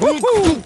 Fight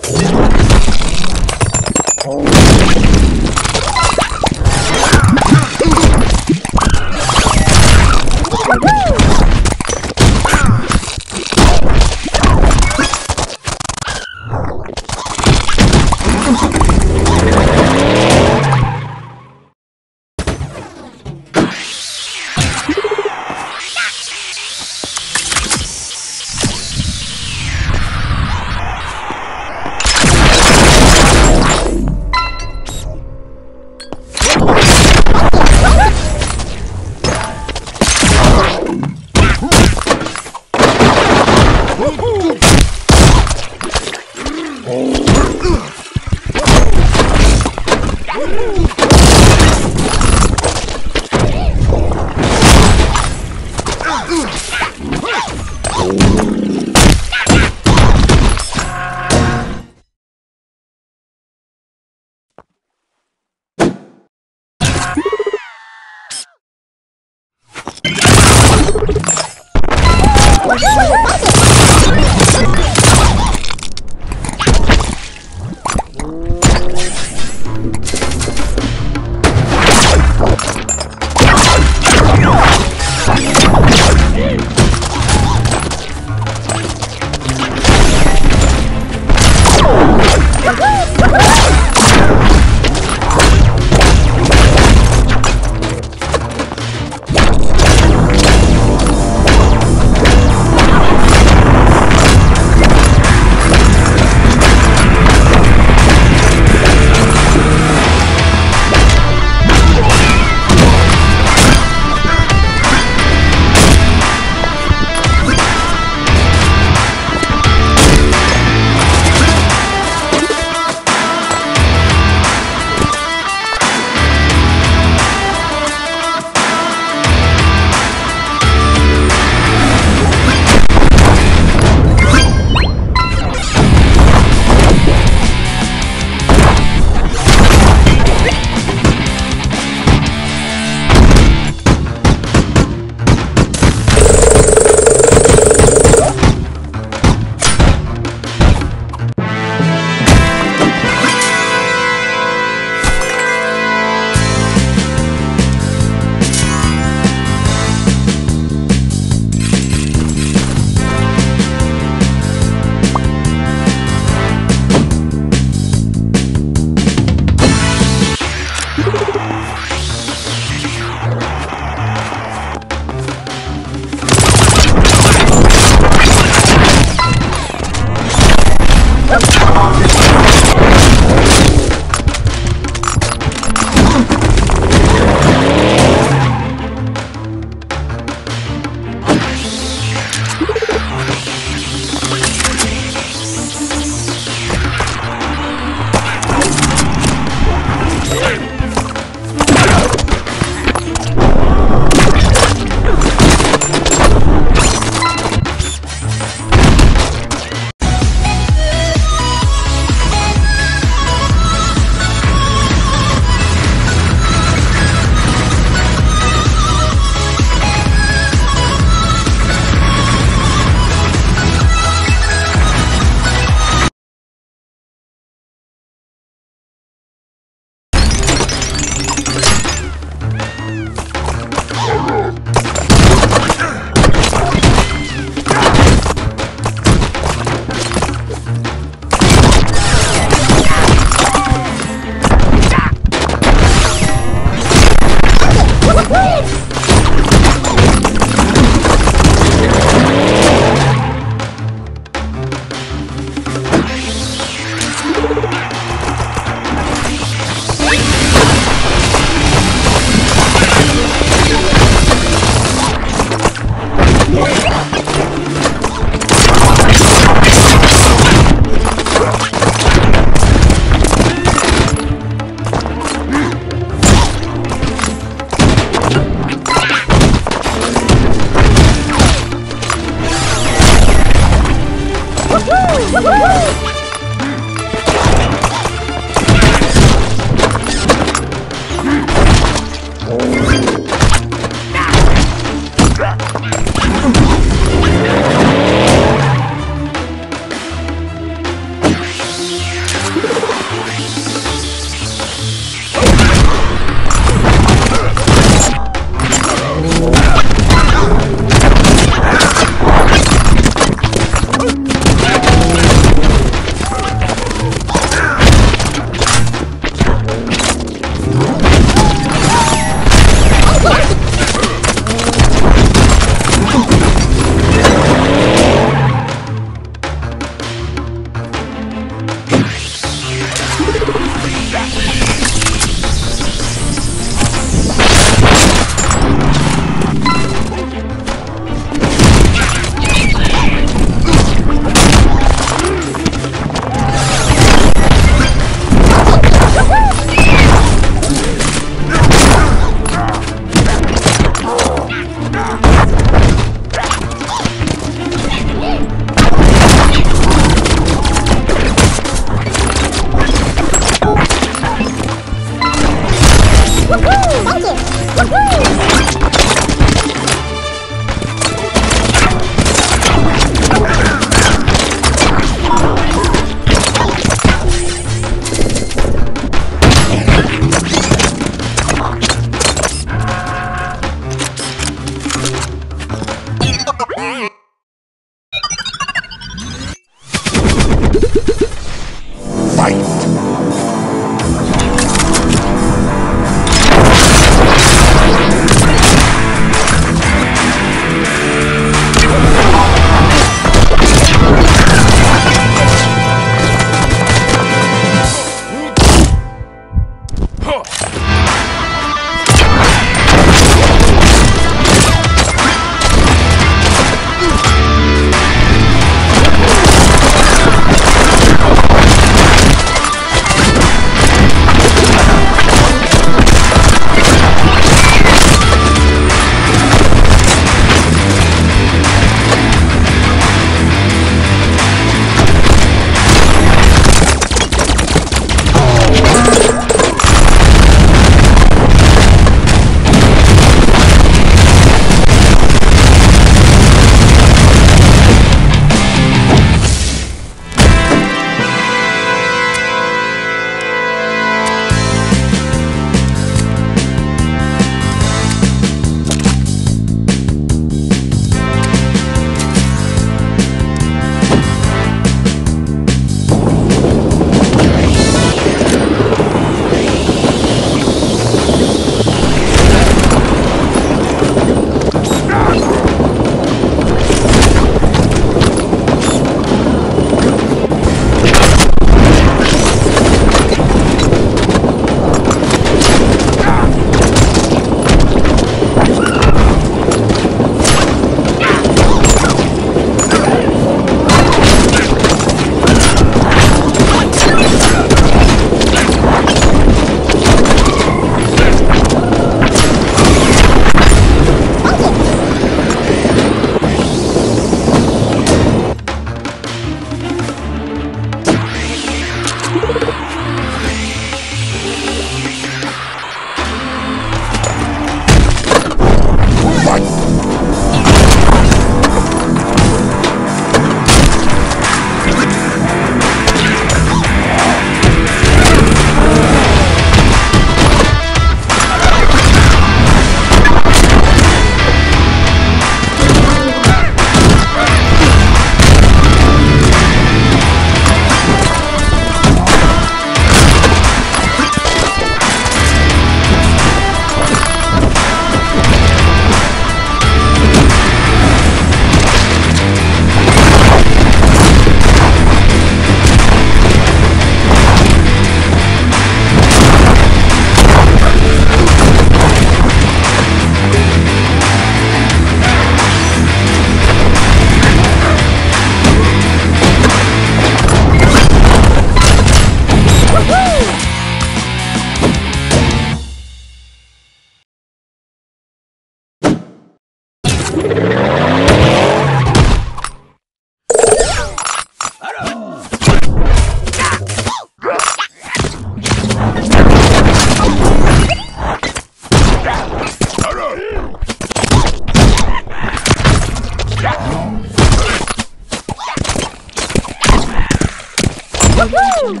Woohoo!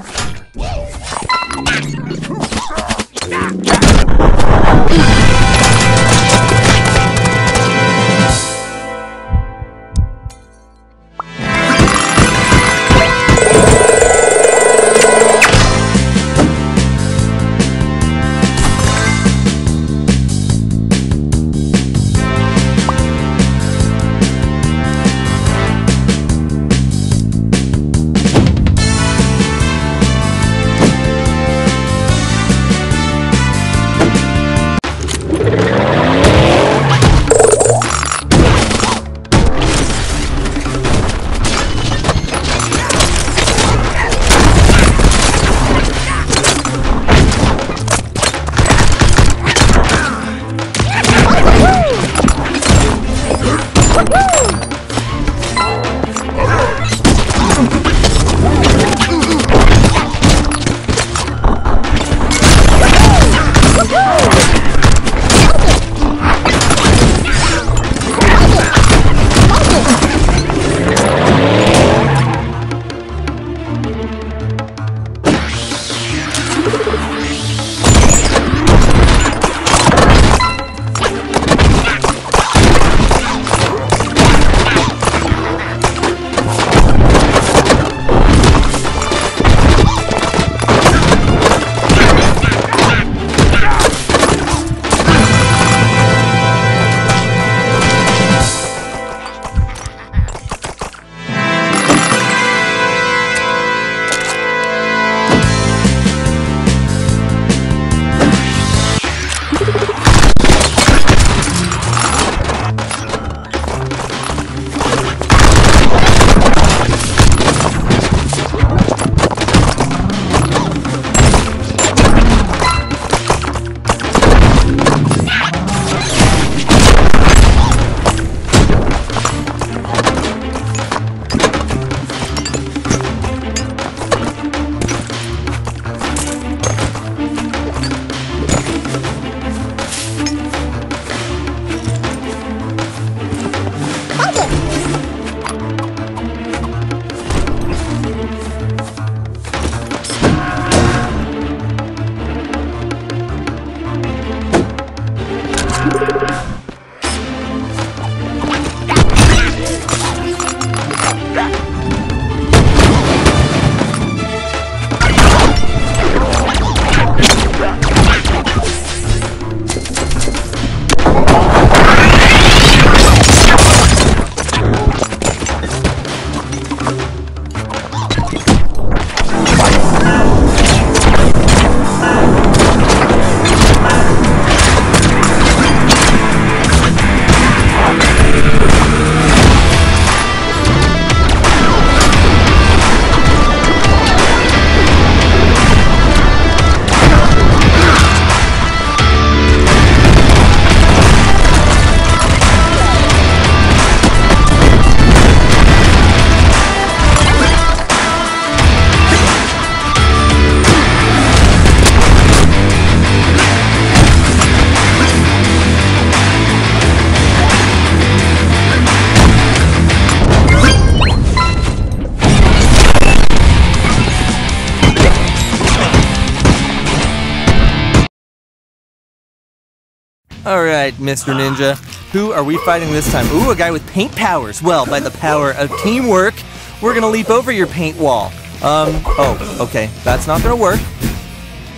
All right, Mr. Ninja. Who are we fighting this time? Ooh, a guy with paint powers. Well, by the power of teamwork, we're gonna leap over your paint wall. Um, oh, okay, that's not gonna work.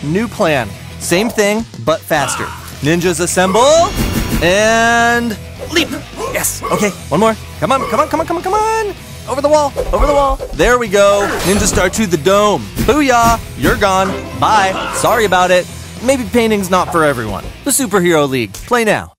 New plan. Same thing, but faster. Ninjas assemble and leap. Yes. Okay, one more. Come on, come on, come on, come on, come on. Over the wall, over the wall. There we go. Ninja star to the dome. Booyah, you're gone. Bye. Sorry about it. Maybe painting's not for everyone. The Superhero League. Play now.